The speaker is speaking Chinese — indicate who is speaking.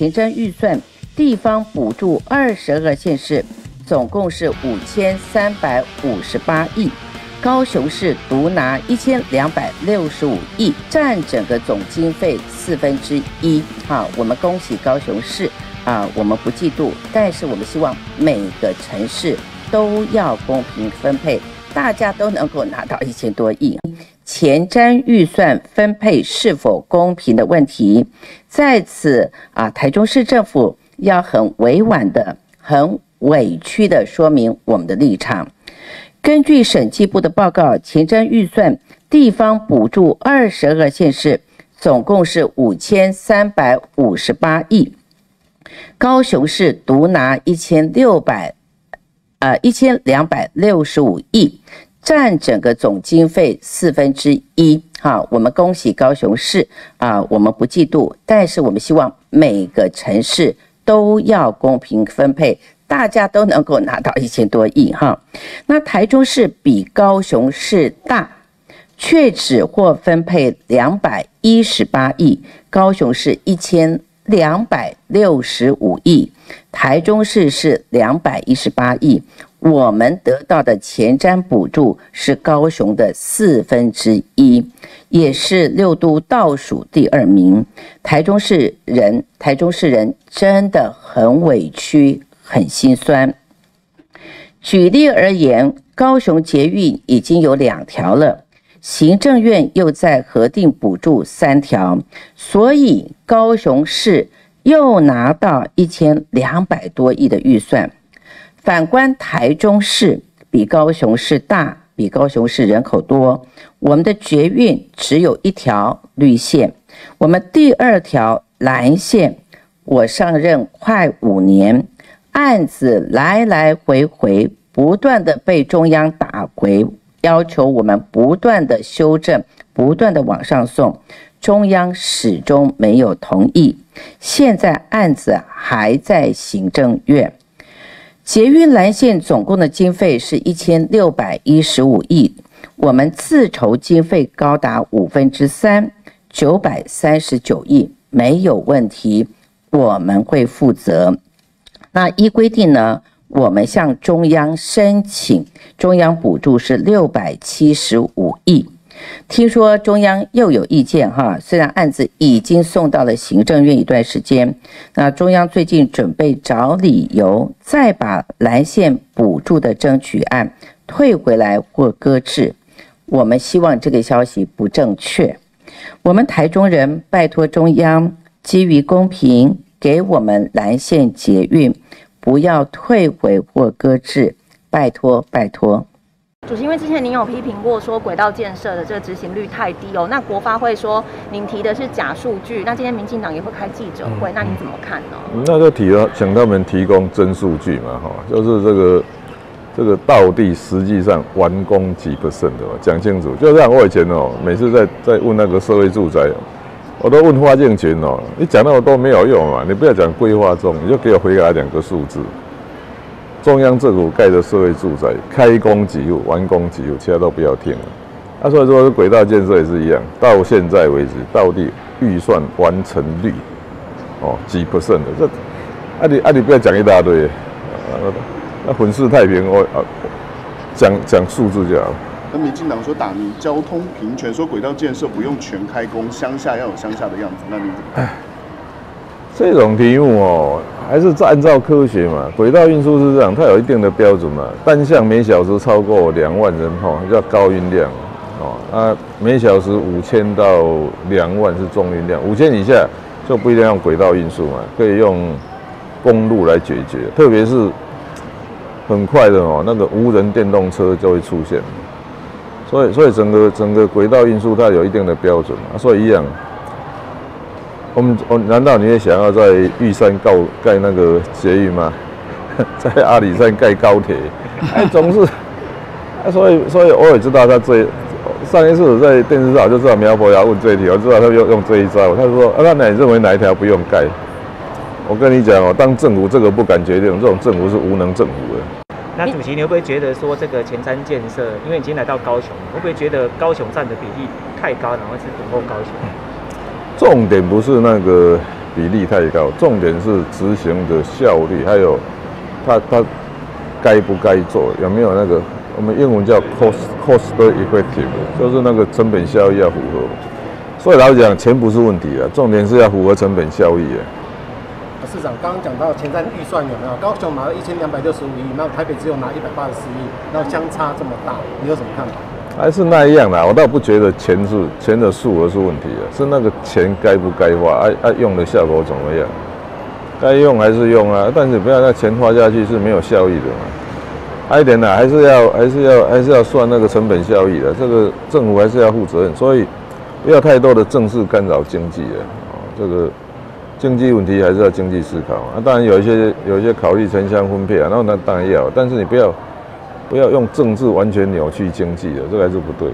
Speaker 1: 前瞻预算地方补助二十二个县市，总共是五千三百五十八亿，高雄市独拿一千两百六十五亿，占整个总经费四分之一。好，我们恭喜高雄市啊！我们不嫉妒，但是我们希望每个城市都要公平分配，大家都能够拿到一千多亿。前瞻预算分配是否公平的问题，在此啊，台中市政府要很委婉的、很委屈的说明我们的立场。根据审计部的报告，前瞻预算地方补助二十二个县市，总共是五千三百五十八亿，高雄市独拿一千六百，呃，一千两百六十五亿。占整个总经费四分之一，哈，我们恭喜高雄市啊，我们不嫉妒，但是我们希望每个城市都要公平分配，大家都能够拿到一千多亿，哈。那台中市比高雄市大，却只获分配两百一十八亿，高雄市一千两百六十五亿，台中市是两百一十八亿。我们得到的前瞻补助是高雄的四分之一，也是六都倒数第二名。台中市人，台中市人真的很委屈，很心酸。举例而言，高雄捷运已经有两条了，行政院又在核定补助三条，所以高雄市又拿到一千两百多亿的预算。反观台中市比高雄市大，比高雄市人口多，我们的捷运只有一条绿线，我们第二条蓝线，我上任快五年，案子来来回回不断的被中央打回，要求我们不断的修正，不断的往上送，中央始终没有同意，现在案子还在行政院。捷运蓝线总共的经费是一千六百一十五亿，我们自筹经费高达五分之三，九百三十九亿没有问题，我们会负责。那依规定呢，我们向中央申请中央补助是六百七十五亿。听说中央又有意见哈，虽然案子已经送到了行政院一段时间，那中央最近准备找理由再把蓝线补助的争取案退回来或搁置。我们希望这个消息不正确。我们台中人拜托中央基于公平。给我们蓝线捷运不要退回或搁置，拜托拜托。
Speaker 2: 主席，因为之前您有批评过说轨道建设的这个执行率太低哦，那国发会说您提的是假数据，那今天民进党也会开记者会，那你怎么看呢？
Speaker 3: 那就提了，请他们提供真数据嘛，哈，就是这个这个到底实际上完工几 percent 的，讲清楚。就像我以前哦，每次在在问那个社会住宅。我都问花建群哦，你讲那么多没有用嘛？你不要讲规划中，你就给我回答两个数字：中央政府盖的社会住宅开工几户、完工几户，其他都不要听了。他所以说轨道建设也是一样，到现在为止，到底预算完成率哦几 percent 的？这啊你啊你不要讲一大堆，那混世太平，我啊讲讲数字就好。
Speaker 4: 了。那民进党说打你交通平权，说轨道建设不用全开工，乡下要有乡下的样子，那你怎么？
Speaker 3: 这种题目哦，还是按照科学嘛。轨道运输是这样，它有一定的标准嘛。单向每小时超过两万人哈，叫高运量哦。啊，每小时五千到两万是中运量，五千以下就不一定用轨道运输嘛，可以用公路来解决。特别是很快的哦，那个无人电动车就会出现。所以，所以整个整个轨道运输它有一定的标准嘛，所以一样。我们，我难道你也想要在玉山盖盖那个捷运吗？在阿里山盖高铁？哎，总是，所以，所以我也知道他这上一次我在电视上就知道苗博雅问这一题，我知道他用用这一招。他说：“啊，那你认为哪一条不用盖？”我跟你讲哦，当政府这个不敢决定，这种政府是无能政府的。
Speaker 5: 那主席，你会不会觉得说这个前瞻建设，因为已经来到高雄，会不会觉得高雄占的比例太高，然后是不够高雄？
Speaker 3: 重点不是那个比例太高，重点是执行的效率，还有他他该不该做，有没有那个我们英文叫 cost cost effective，就是那个成本效益要符合。所以老讲钱不是问题啊，重点是要符合成本效益啊。
Speaker 6: 市长刚刚讲到前瞻预算有没有？高雄拿了一千两百六十五亿，那台北只有拿一百八十四亿，然后相差这么大，你有什么看法？
Speaker 3: 还是那一样啦，我倒不觉得钱是钱的数额是问题啊，是那个钱该不该花，爱爱用的效果怎么样？该用还是用啊，但是不要那钱花下去是没有效益的嘛。还一点呢，还是要还是要还是要算那个成本效益的，这个政府还是要负责任，所以不要太多的政治干扰经济啊，这个。经济问题还是要经济思考啊，当然有一些有一些考虑城乡分配啊，那那当然要，但是你不要不要用政治完全扭曲经济的，这个还是不对。